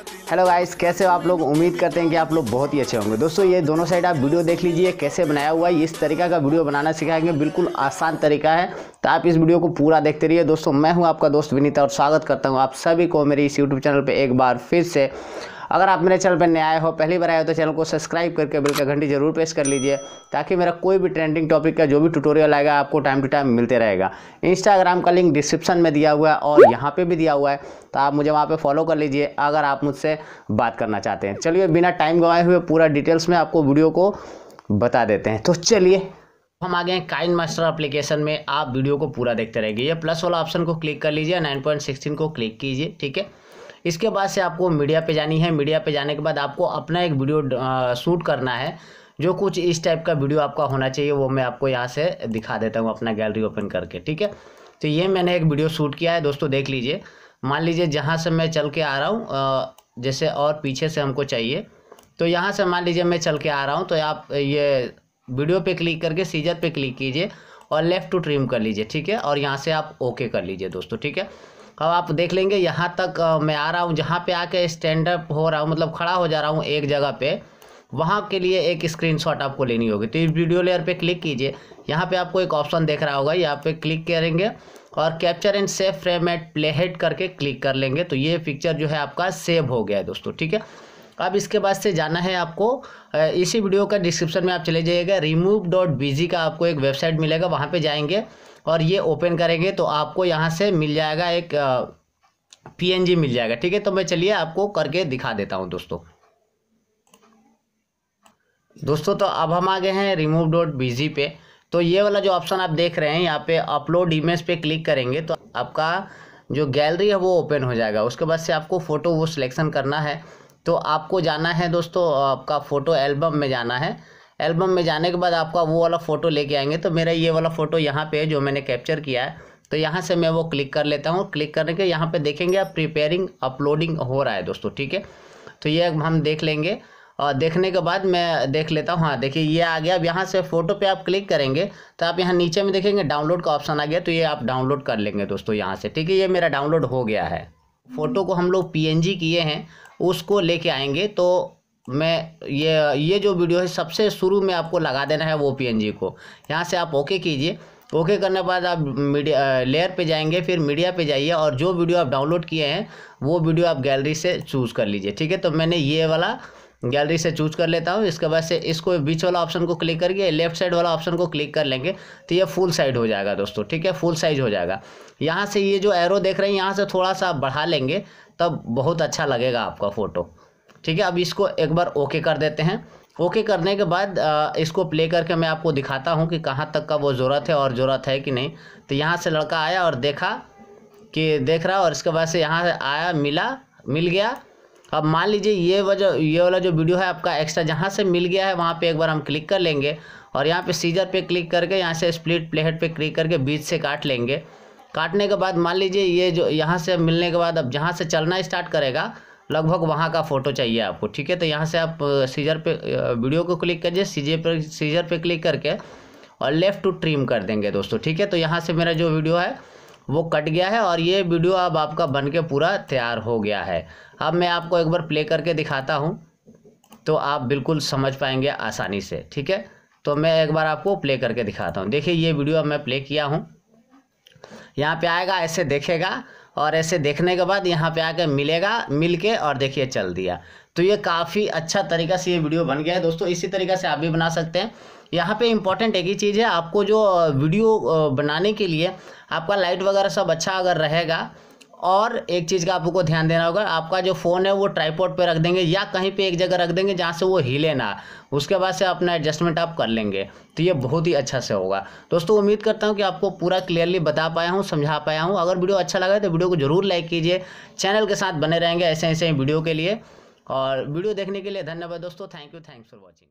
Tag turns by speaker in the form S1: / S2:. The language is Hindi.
S1: हेलो गाइस कैसे हो आप लोग? उम्मीद करते हैं कि आप लोग बहुत ही अच्छे होंगे। दोस्तों, ये दोनों साइड आप वीडियो देख लीजिए, कैसे बनाया हुआ है, इस तरीका का वीडियो बनाना सिखाएँगे। बिल्कुल आसान तरीका है तो आप इस वीडियो को पूरा देखते रहिए। दोस्तों, मैं हूँ आपका दोस्त विनीता और स्वागत करता हूँ आप सभी को मेरे इस यूट्यूब चैनल पर एक बार फिर से। अगर आप मेरे चैनल पर नए आए हो, पहली बार आए हो तो चैनल को सब्सक्राइब करके बिल का घंटी ज़रूर प्रेस कर लीजिए, ताकि मेरा कोई भी ट्रेंडिंग टॉपिक का जो भी ट्यूटोरियल आएगा, आपको टाइम टू टाइम मिलते रहेगा। इंस्टाग्राम का लिंक डिस्क्रिप्शन में दिया हुआ है और यहाँ पर भी दिया हुआ है तो आप मुझे वहाँ पर फॉलो कर लीजिए, अगर आप मुझसे बात करना चाहते हैं। चलिए, बिना टाइम गंवाए हुए पूरा डिटेल्स में आपको वीडियो को बता देते हैं। तो चलिए, हम आ गए हैं काइन मास्टर एप्लीकेशन में। आप वीडियो को पूरा देखते रहेंगे ये प्लस वाला ऑप्शन को क्लिक कर लीजिए नाइन पॉइंट सिक्सटीन को क्लिक कीजिए, ठीक है? इसके बाद से आपको मीडिया पे जानी है। मीडिया पे जाने के बाद आपको अपना एक वीडियो शूट करना है। जो कुछ इस टाइप का वीडियो आपका होना चाहिए, वो मैं आपको यहाँ से दिखा देता हूँ अपना गैलरी ओपन करके, ठीक है? तो ये मैंने एक वीडियो शूट किया है, दोस्तों देख लीजिए। मान लीजिए जहाँ से मैं चल के आ रहा हूँ जैसे और पीछे से हमको चाहिए तो यहाँ से मान लीजिए मैं चल के आ रहा हूँ तो आप ये वीडियो पे क्लिक करके सीजर पे क्लिक कीजिए और लेफ़्ट टू ट्रिम कर लीजिए, ठीक है? और यहाँ से आप ओके कर लीजिए, दोस्तों, ठीक है? अब आप देख लेंगे, यहाँ तक मैं आ रहा हूँ, जहाँ पे आके स्टैंड अप हो रहा हूँ मतलब खड़ा हो जा रहा हूँ एक जगह पे, वहाँ के लिए एक स्क्रीनशॉट आपको लेनी होगी। तो इस वीडियो लेयर पे क्लिक कीजिए। यहाँ पे आपको एक ऑप्शन देख रहा होगा, यहाँ पे क्लिक करेंगे और capture and save frame at playhead करके क्लिक कर लेंगे। तो ये पिक्चर जो है आपका सेव हो गया है दोस्तों, ठीक है? अब इसके बाद से जाना है आपको इसी वीडियो का डिस्क्रिप्शन में आप चले जाइएगा। रिमूव डॉट का आपको एक वेबसाइट मिलेगा, वहाँ पे जाएँगे। और ये ओपन करेंगे तो आपको यहाँ से मिल जाएगा एक पीएनजी मिल जाएगा। ठीक है तो मैं चलिए आपको करके दिखा देता हूँ दोस्तों। दोस्तों तो अब हम आ गए हैं रिमूव डॉट बीजी पे। तो ये वाला जो ऑप्शन आप देख रहे हैं, यहाँ पे अपलोड इमेज पे क्लिक करेंगे तो आपका जो गैलरी है वो ओपन हो जाएगा। उसके बाद से आपको फ़ोटो वो सिलेक्शन करना है। तो आपको जाना है दोस्तों आपका फ़ोटो एल्बम में जाना है। एल्बम में जाने के बाद आपका वो वाला फ़ोटो लेके आएँगे। तो मेरा ये वाला फ़ोटो यहाँ पे जो मैंने कैप्चर किया है। तो यहाँ से मैं वो क्लिक कर लेता हूँ। क्लिक करने के यहाँ पे देखेंगे आप प्रिपेयरिंग अपलोडिंग हो रहा है दोस्तों, ठीक है? तो ये हम देख लेंगे। और देखने के बाद मैं देख लेता हूँ। हाँ देखिए, ये आ गया। अब यहाँ से फ़ोटो पे आप क्लिक करेंगे तो आप यहाँ नीचे में देखेंगे डाउनलोड का ऑप्शन आ गया। तो ये आप डाउनलोड कर लेंगे दोस्तों यहाँ से, ठीक है? ये मेरा डाउनलोड हो गया है। फ़ोटो को हम लोग पीएनजी किए हैं, उसको लेके आएँगे। तो मैं ये ये जो वीडियो है, सबसे शुरू में आपको लगा देना है वो पीएनजी को। यहाँ से आप ओके कीजिए। ओके करने के बाद आप मीडिया लेयर पे जाएँगे, फिर मीडिया पे जाइए और जो वीडियो आप डाउनलोड किए हैं, वो वीडियो आप गैलरी से चूज़ कर लीजिए, ठीक है? तो मैंने ये वाला गैलरी से चूज़ कर लेता हूँ। इसके बाद से इसको बीच वाला ऑप्शन को क्लिक करके लेफ़्ट साइड वाला ऑप्शन को क्लिक कर लेंगे तो ये फुल साइड हो जाएगा दोस्तों, ठीक है? फुल साइज़ हो जाएगा। यहाँ से ये जो एरो देख रहे हैं, यहाँ से थोड़ा सा बढ़ा लेंगे, तब बहुत अच्छा लगेगा आपका फ़ोटो ठीक है, अब इसको एक बार ओके कर देते हैं। ओके करने के बाद इसको प्ले करके मैं आपको दिखाता हूँ कि कहाँ तक का वो ज़रूरत है और ज़रूरत है कि नहीं। तो यहाँ से लड़का आया और देखा कि देख रहा और इसके बाद से यहाँ से आया, मिला, मिल गया। अब मान लीजिए ये वजह ये वाला जो वीडियो है आपका एक्स्ट्रा जहाँ से मिल गया है, वहाँ पे एक बार हम क्लिक कर लेंगे और यहाँ पे सीजर पे क्लिक करके, यहाँ से स्प्लिट प्लेट पे क्लिक करके बीच से काट लेंगे। काटने के बाद मान लीजिए ये जो, यहाँ से मिलने के बाद, अब जहाँ से चलना स्टार्ट करेगा लगभग वहाँ का फ़ोटो चाहिए आपको, ठीक है? तो यहाँ से आप सीजर पे वीडियो को क्लिक करिए सीजे पर सीजर पे क्लिक करके और लेफ़्ट टू ट्रिम कर देंगे दोस्तों, ठीक है? तो यहाँ से मेरा जो वीडियो है, वो कट गया है और ये वीडियो अब आपका बन के पूरा तैयार हो गया है। अब मैं आपको एक बार प्ले करके दिखाता हूँ तो आप बिल्कुल समझ पाएँगे आसानी से, ठीक है? तो मैं एक बार आपको प्ले करके दिखाता हूँ। देखिए, ये वीडियो अब मैं प्ले किया हूँ। यहाँ पे आएगा, ऐसे देखेगा और ऐसे देखने के बाद यहाँ पे आके मिलेगा मिल के और देखिए चल दिया। तो ये काफ़ी अच्छा तरीका से ये वीडियो बन गया है दोस्तों, इसी तरीका से आप भी बना सकते हैं। यहाँ पे इंपॉर्टेंट एक ही चीज़ है, आपको जो वीडियो बनाने के लिए आपका लाइट वगैरह सब अच्छा अगर रहेगा और एक चीज़ का आपको ध्यान देना होगा, आपका जो फ़ोन है वो ट्राईपोर्ट पे रख देंगे या कहीं पे एक जगह रख देंगे जहाँ से वो हिले ना। उसके बाद से अपना एडजस्टमेंट आप कर लेंगे। तो ये बहुत ही अच्छा से होगा। दोस्तों, उम्मीद करता हूँ कि आपको पूरा क्लियरली बता पाया हूँ, समझा पाया हूँ। अगर वीडियो अच्छा लगा तो वीडियो को ज़रूर लाइक कीजिए। चैनल के साथ बने रहेंगे ऐसे ऐसे वीडियो के लिए। और वीडियो देखने के लिए धन्यवाद दोस्तों। Thank you thanks for watching